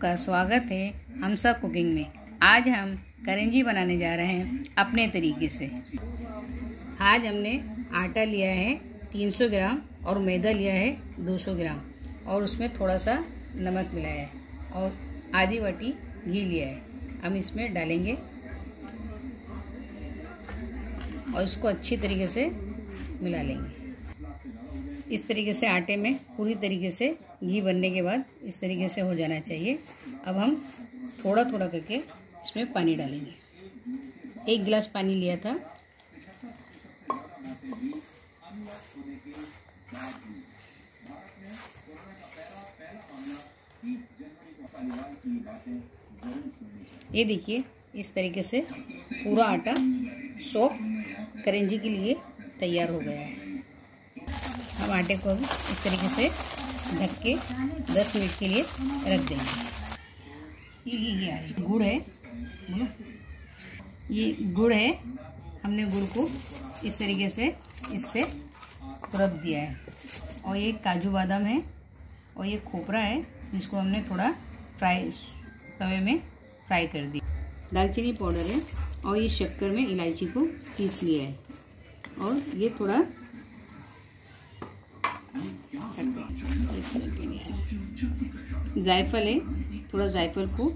आपका स्वागत है हमसा कुकिंग में। आज हम करंजी बनाने जा रहे हैं अपने तरीके से। आज हमने आटा लिया है 300 ग्राम और मैदा लिया है 200 ग्राम और उसमें थोड़ा सा नमक मिलाया है और आधी वाटी घी लिया है। हम इसमें डालेंगे और इसको अच्छी तरीके से मिला लेंगे। इस तरीके से आटे में पूरी तरीके से घी बनने के बाद इस तरीके से हो जाना चाहिए। अब हम थोड़ा थोड़ा करके इसमें पानी डालेंगे। एक गिलास पानी लिया था। ये देखिए, इस तरीके से पूरा आटा सॉफ्ट करेंजी के लिए तैयार हो गया है। हम आटे को अभी इस तरीके से ढक के 10 मिनट के लिए रख देंगे। ये ये गुड़ है ये गुड़ है, हमने गुड़ को इस तरीके से इससे रख दिया है। और ये काजू बादाम है, और ये खोपरा है, जिसको हमने थोड़ा फ्राई, तवे में फ्राई कर दिया। दालचीनी पाउडर है, और ये शक्कर में इलायची को पीस लिया है। और ये थोड़ा जायफल है थोड़ा जायफल को,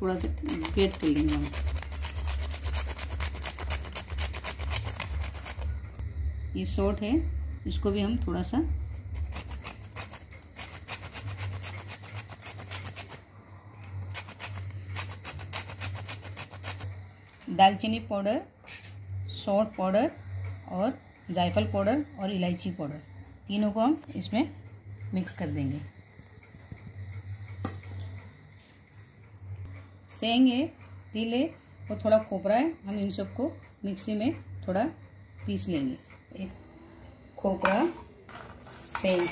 थोड़ा सा ग्रेट कर लेंगे हम। ये सॉल्ट है, इसको भी हम थोड़ा सा दालचीनी पाउडर सॉल्ट पाउडर और जायफल पाउडर और इलायची पाउडर। तीनों को हम इसमें मिक्स कर देंगे। सेंग तिल है और थोड़ा खोपरा है, हम इन सबको मिक्सी में थोड़ा पीस लेंगे। एक खोपरा, सेंग।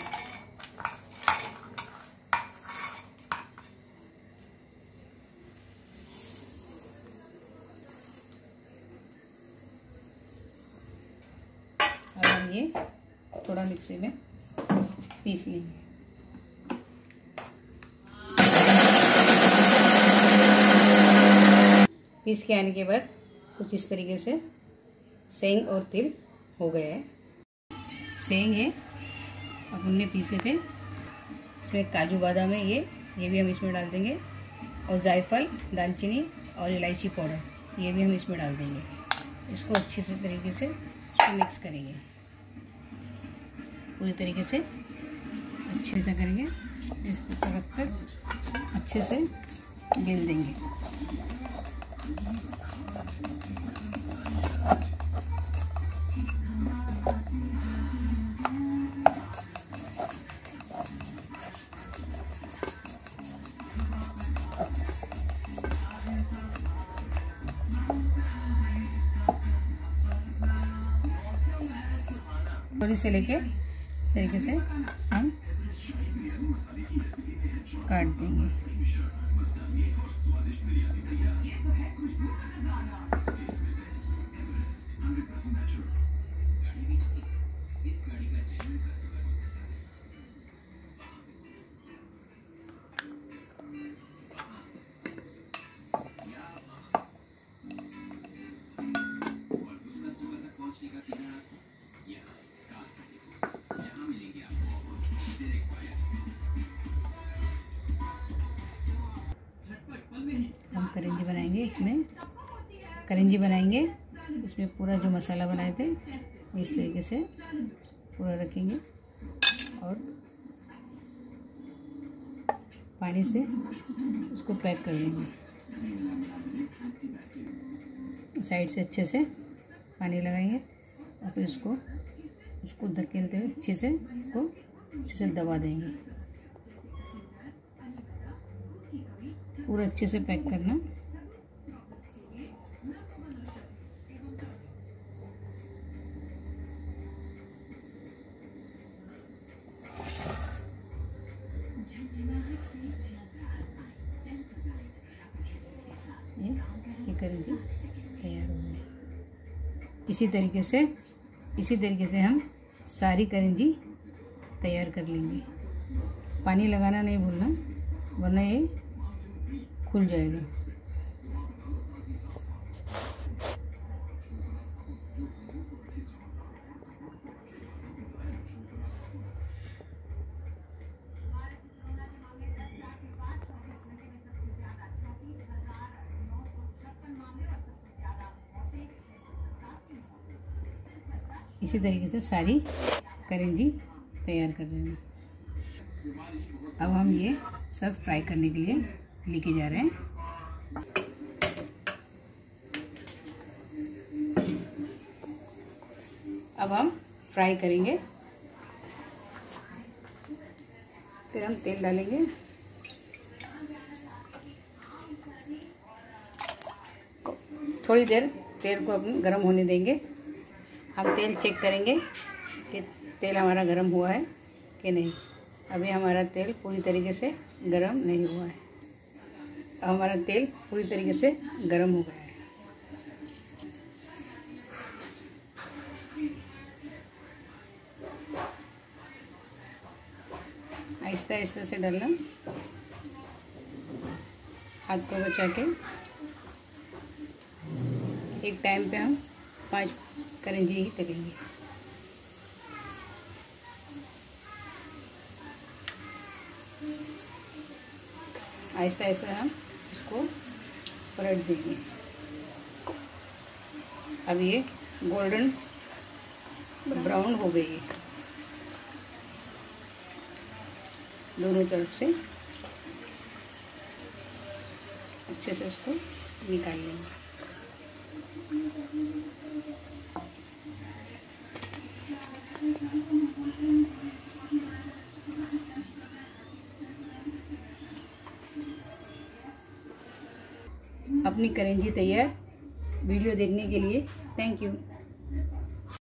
थोड़ा मिक्सी में पीस लेंगे पीस के आने के बाद कुछ इस तरीके से सेंग और तिल हो गया है। सेंग है, अब हमने पीसे थे इसमें काजू बादाम है ये ये भी हम इसमें डाल देंगे। और जायफल, दालचीनी और इलायची पाउडर, ये भी हम इसमें डाल देंगे। इसको अच्छे से तरीके से इसको मिक्स करेंगे। पूरी तरीके से अच्छे से करेंगे। इसको रख कर अच्छे से बेल देंगे। थोड़ी से लेके इस तरीके से हम काट देंगे। करेंजी बनाएँगे इसमें। करेंजी बनाएँगे। इसमें पूरा जो मसाला बनाए थे, इस तरीके से पूरा रखेंगे और पानी से उसको पैक कर लेंगे साइड से अच्छे से पानी लगाएँगे और फिर इसको, उसको धकेलते हुए अच्छे से इसको, अच्छे से दबा देंगे। पूरा अच्छे से पैक करना। ये करेंगे, तैयार हो गए इसी तरीके से, इसी तरीके से हम सारी करेंजी तैयार कर लेंगे। पानी लगाना नहीं भूलना, वरना ये खुल जाएगा। इसी तरीके से सारी करेंजी तैयार कर हैं। अब हम ये सब फ्राई करने के लिए लेके जा रहे हैं। अब हम फ्राई करेंगे। फिर हम तेल डालेंगे। थोड़ी देर तेल को अपन गर्म होने देंगे। हम तेल चेक करेंगे कि तेल हमारा गर्म हुआ है कि नहीं। अभी हमारा तेल पूरी तरीके से गर्म नहीं हुआ है। अब हमारा तेल पूरी तरीके से गर्म हो गया है। आहिस्ता आहिस्ता से डालना। हाथ को बचा के एक टाइम पे हम पाँच करंजी ही तलेंगे। आहिस्ता आहिस्ता हम इसको पलट देंगे। अब ये गोल्डन ब्राउन हो गई है। दोनों तरफ़ से अच्छे से इसको निकाल लेंगे। अपनी करेंजी तैयार वीडियो देखने के लिए। Thank you